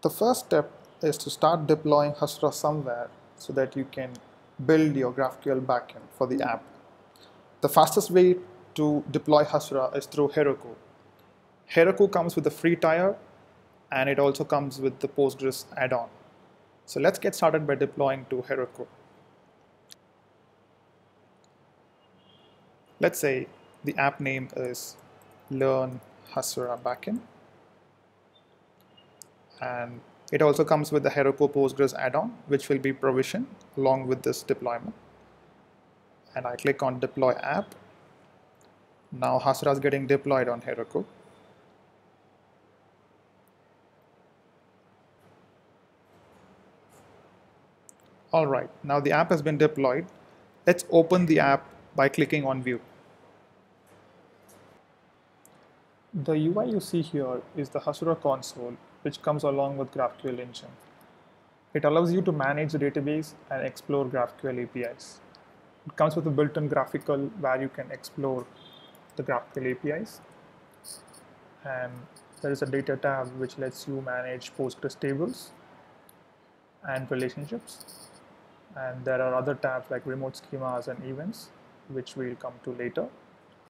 The first step is to start deploying Hasura somewhere so that you can build your GraphQL backend for the app. The fastest way to deploy Hasura is through Heroku. Heroku comes with a free tier and it also comes with the Postgres add-on. So let's get started by deploying to Heroku. Let's say the app name is Learn Hasura Backend. And it also comes with the Heroku Postgres add-on, which will be provisioned along with this deployment. And I click on Deploy App. Now Hasura is getting deployed on Heroku. All right, now the app has been deployed. Let's open the app by clicking on View. The UI you see here is the Hasura console, which comes along with GraphQL Engine. It allows you to manage the database and explore GraphQL APIs. It comes with a built-in GraphiQL where you can explore the GraphQL APIs. And there is a data tab which lets you manage Postgres tables and relationships and there are other tabs like remote schemas and events which we'll come to later